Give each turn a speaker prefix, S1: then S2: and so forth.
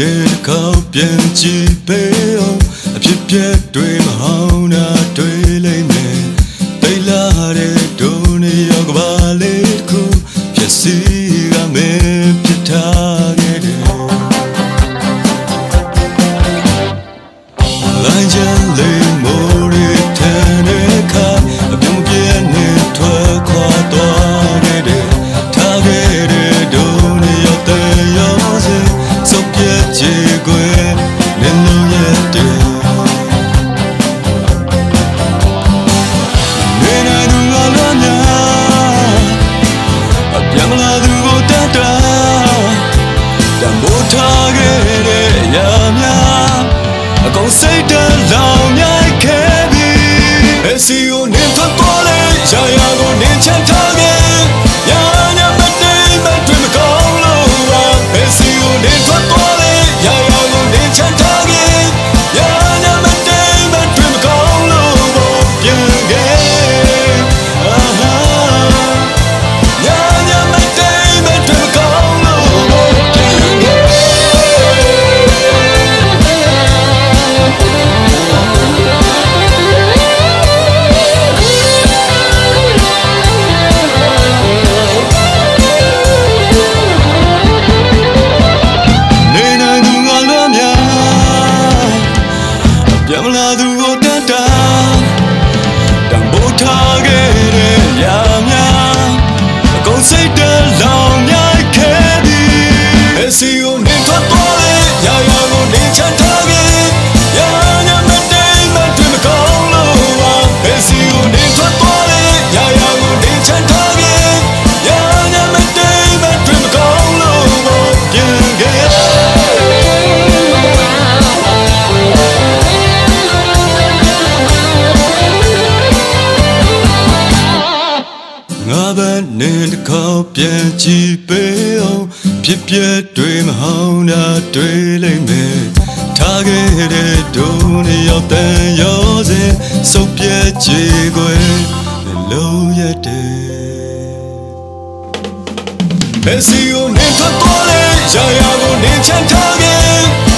S1: နေတစ်ခေါက်ပြန်ကြည့်ပေးအောင်အဖြစ်ပြက်တွေမဟောင်းတာတွေ့လိမ့်မယ်တိတ်လာတဲ့ဒုနေရောကဘာလေးတစ်ခုဖြစ်စီကမင်းဖြစ်ထား Es y un ငါပဲနေတစ်ခေါက်ပြန်ကြည့်ပေးအောင်ဖြစ်ပြတွေမဟောင်းတာတွေ့လိမ့်မယ်ထားခဲ့တဲ့ဒုံရောက်တန်ရောစင်စုပ်ပြဲချေခွဲလုံးရတဲ့ဘယ်စီကိုနေထွက်တော်လဲရာရာကိုနေချမ်းထားခဲ့